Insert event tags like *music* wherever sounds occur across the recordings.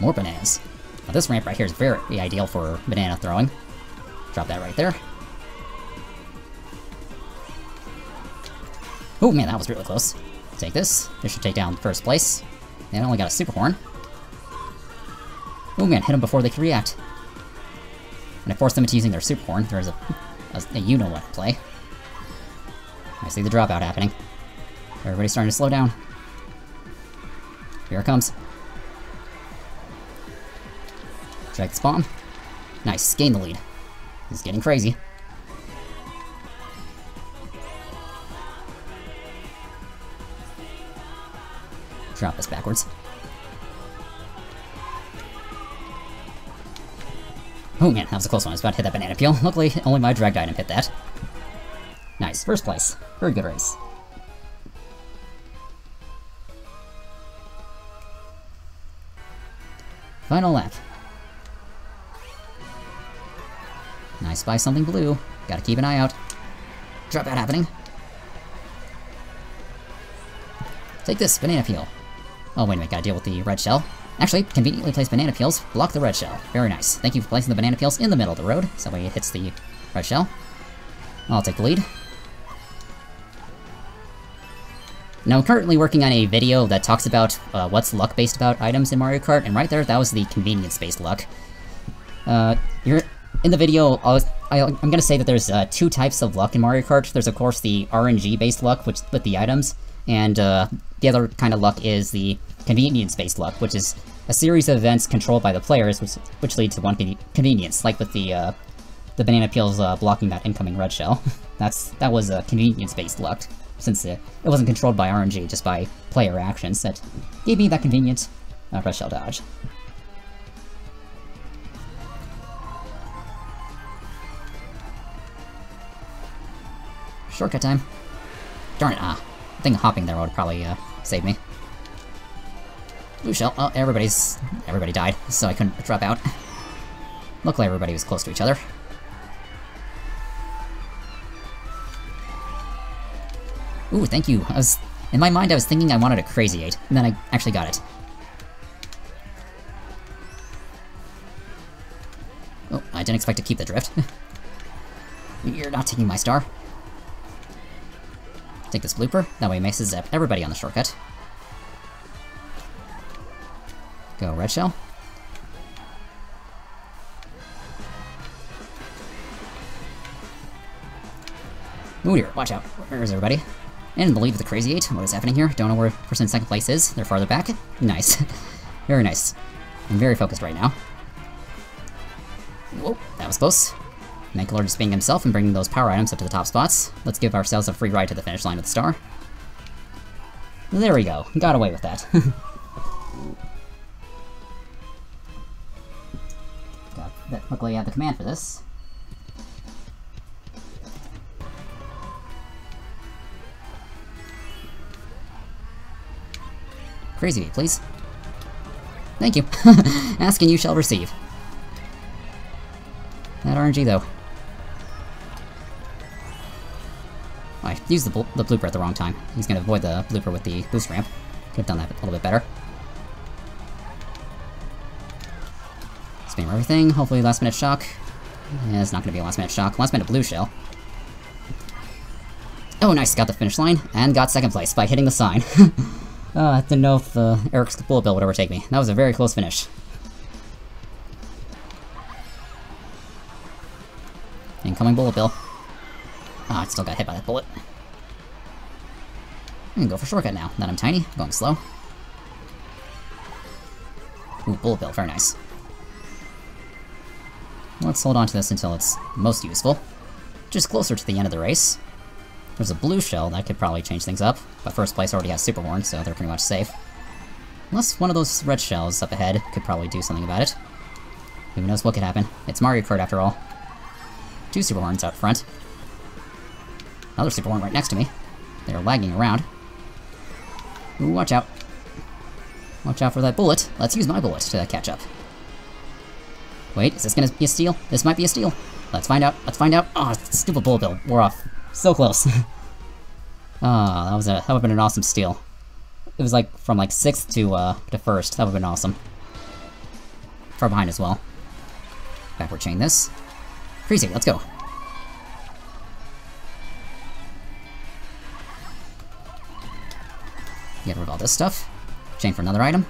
More bananas. Now this ramp right here is very ideal for banana throwing. Drop that right there. Oh man, that was really close. Take this. This should take down first place. They only got a super horn. Oh man, hit them before they could react. And I forced them into using their super horn. There's a, a, a you know what play. I see the dropout happening. Everybody's starting to slow down. Here it comes. Strike this bomb. Nice, gain the lead. Is getting crazy. Drop this backwards. Oh man, that was a close one. I was about to hit that banana peel. Luckily, only my dragged item hit that. Nice, first place. Very good race. Final lap. Nice spy something blue. Gotta keep an eye out. Drop out happening. Take this, banana peel. Oh, wait a minute, gotta deal with the red shell. Actually, conveniently placed banana peels block the red shell. Very nice. Thank you for placing the banana peels in the middle of the road, so that way it hits the red shell. I'll take the lead. Now, I'm currently working on a video that talks about uh, what's luck-based about items in Mario Kart, and right there, that was the convenience-based luck. Uh, you're in the video, I am going to say that there's uh, two types of luck in Mario Kart. There's, of course, the RNG-based luck, which with the items, and uh, the other kind of luck is the convenience-based luck, which is a series of events controlled by the players, which, which lead to one convenience, like with the uh, the banana peels uh, blocking that incoming red shell. *laughs* That's That was a convenience-based luck, since it, it wasn't controlled by RNG, just by player actions that gave me that convenient uh, red shell dodge. Shortcut time. Darn it, ah. I think hopping there would probably uh, save me. Blue shell. Oh, everybody's... Everybody died, so I couldn't drop out. Luckily everybody was close to each other. Ooh, thank you. I was... In my mind, I was thinking I wanted a Crazy 8, and then I actually got it. Oh, I didn't expect to keep the drift. *laughs* You're not taking my star. Take this blooper, that way it makes zip everybody on the shortcut. Go red shell. Ooh dear, watch out. Where is everybody? And believe the Crazy 8, what is happening here? Don't know where person in second place is. They're farther back. *laughs* Nice. *laughs* very nice. I'm very focused right now. Whoa, that was close. Mankalor just being himself and bringing those power items up to the top spots. Let's give ourselves a free ride to the finish line with the star. There we go. Got away with that. *laughs* That. Luckily, I have the command for this. Crazy, please. Thank you. *laughs* Ask and you shall receive. That RNG, though. I used the, the blooper at the wrong time. He's gonna avoid the blooper with the boost ramp. Could have done that a little bit better. Spam everything. Hopefully last minute shock. Yeah, it's not gonna be a last minute shock. Last minute blue shell. Oh, nice. Got the finish line and got second place by hitting the sign. uh, *laughs* I didn't know if uh, Eric's bullet bill would overtake me. That was a very close finish. Incoming bullet bill. Ah, I still got hit by that bullet. I'm gonna go for shortcut now, that I'm tiny, going slow. Ooh, bullet bill, very nice. Let's hold on to this until it's most useful. Just closer to the end of the race. There's a blue shell, that could probably change things up, but first place already has Super Horn, so they're pretty much safe. Unless one of those red shells up ahead could probably do something about it. Who knows what could happen. It's Mario Kart after all. Two Super Horns out front. Another Super Horn right next to me. They're lagging around. Ooh, watch out. Watch out for that bullet. Let's use my bullet to catch up. Wait, is this gonna be a steal? This might be a steal. Let's find out. Let's find out. Oh, stupid bullet bill. We're off. So close. *laughs* Ah, oh, that was a that would have been an awesome steal. It was like from like sixth to uh to first. That would have been awesome. far behind as well. Backward chain this. Crazy, let's go. All this stuff. Chain for another item.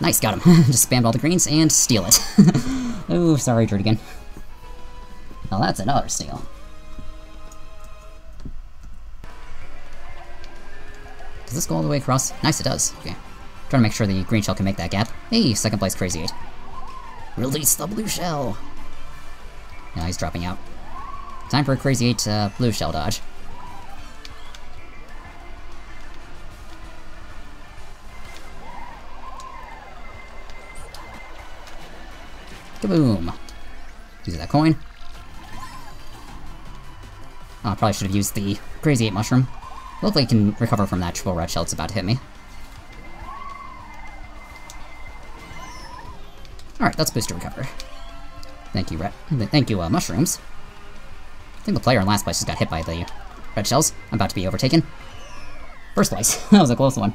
Nice, got him. *laughs* Just spammed all the greens and steal it. *laughs* oh, sorry, Druddigon. Well, that's another steal. Does this go all the way across? Nice, it does. Okay. Trying to make sure the green shell can make that gap. Hey, second place Crazy 8. Release the blue shell! Now he's dropping out. Time for a Crazy 8 uh, blue shell dodge. Kaboom! Use that coin. I probably should have used the Crazy 8 Mushroom. Hopefully I can recover from that triple red shell that's about to hit me. Alright, that's to recover. Thank you, red. Thank you, uh, mushrooms. I think the player in last place just got hit by the red shells. I'm about to be overtaken. First place. *laughs* that was a close one.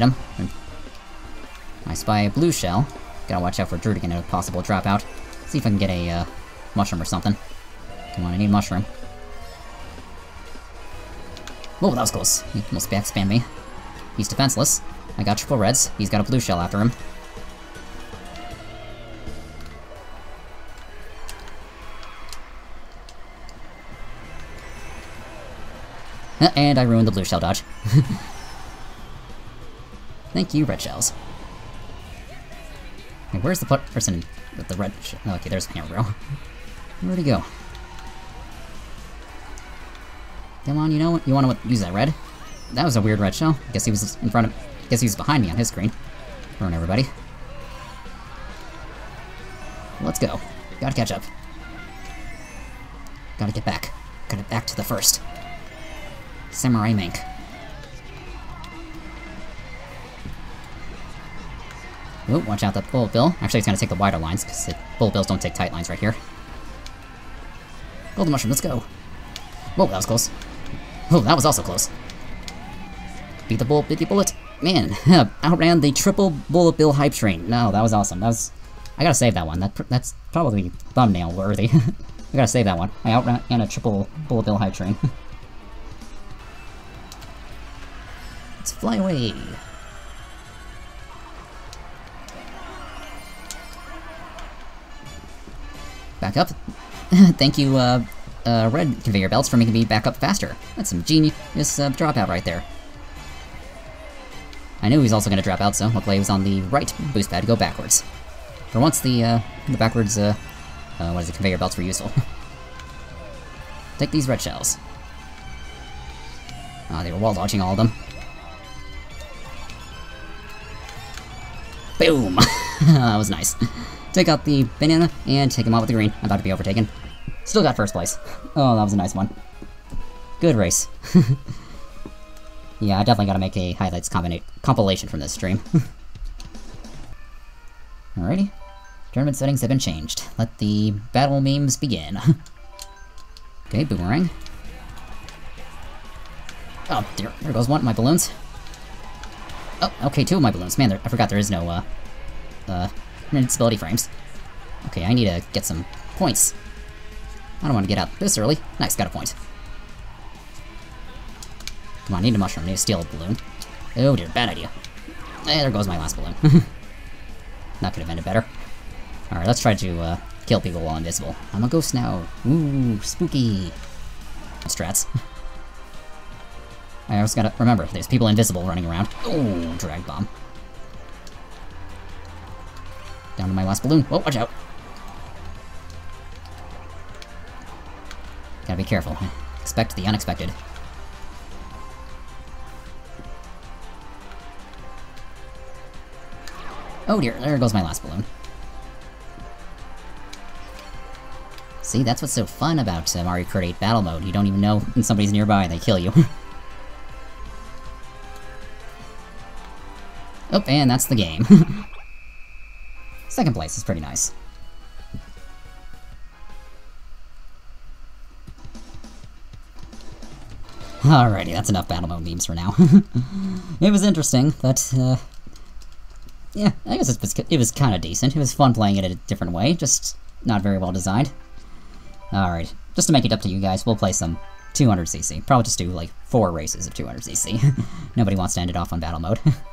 Hit him. I spy a blue shell. Gotta watch out for Drew to get a possible dropout. See if I can get a uh, mushroom or something. Come on, I need mushroom. Whoa, that was close. He almost backspam me. He's defenseless. I got triple reds. He's got a blue shell after him. *laughs* And I ruined the blue shell dodge. *laughs* Thank you, red shells. Where's the person with the red oh, Okay, there's Hammer *laughs* Where'd he go? Come on, you know what? You want to use that red? That was a weird red shell. Guess he was in front of... Guess he was behind me on his screen. Burn everybody. Let's go. Gotta catch up. Gotta get back. Gotta back to the first. Samurai Mink. Oh, watch out, that bullet bill. Actually, it's gonna take the wider lines, because bullet bills don't take tight lines right here. Golden mushroom, let's go. Whoa, that was close. Oh, that was also close. Beat the bullet, beat the bullet. Man, *laughs* outran the triple bullet bill hype train. No, that was awesome. That was... I gotta save that one. That That's probably thumbnail worthy. *laughs* I gotta save that one. I outran a triple bullet bill hype train. *laughs* Let's fly away. Back up. *laughs* Thank you, uh, uh, red conveyor belts for making me back up faster. That's some genius uh, dropout right there. I knew he was also going to drop out, so hopefully he was on the right boost pad to go backwards. For once, the, uh, the backwards, uh, uh, what is it, conveyor belts were useful. *laughs* Take these red shells. Ah, they were wall dodging all of them. Boom! *laughs* that was nice. Take out the banana and take him out with the green. I'm about to be overtaken. Still got first place. *laughs* Oh, that was a nice one. Good race. *laughs* yeah, I definitely gotta make a highlights compilation from this stream. *laughs* Alrighty. Tournament settings have been changed. Let the battle memes begin. okay, boomerang. Oh, dear. There goes one of my balloons. Oh, okay, two of my balloons. Man, there, I forgot there is no, uh, uh, invincibility frames. Okay, I need to get some points. I don't want to get out this early. Nice, got a point. Come on, need a mushroom. Need to steal a balloon. Oh dear, bad idea. Eh, there goes my last balloon. *laughs* Not could have ended better. Alright, let's try to uh, kill people while invisible. I'm a ghost now. Ooh, spooky. Strats. *laughs* I always gotta remember, there's people invisible running around. Oh, drag bomb. Down to my last balloon. Oh, watch out. Gotta be careful. Expect the unexpected. Oh dear, there goes my last balloon. See, that's what's so fun about uh, Mario Kart 8 Battle Mode. You don't even know when somebody's nearby and they kill you. *laughs* oh, and that's the game. *laughs* Second place is pretty nice. Alrighty, that's enough battle mode memes for now. *laughs* it was interesting, but, uh, yeah, I guess it was, it was kind of decent. It was fun playing it a different way, just not very well designed. Alright, just to make it up to you guys, we'll play some 200cc. Probably just do, like, four races of 200cc. *laughs* Nobody wants to end it off on battle mode. *laughs*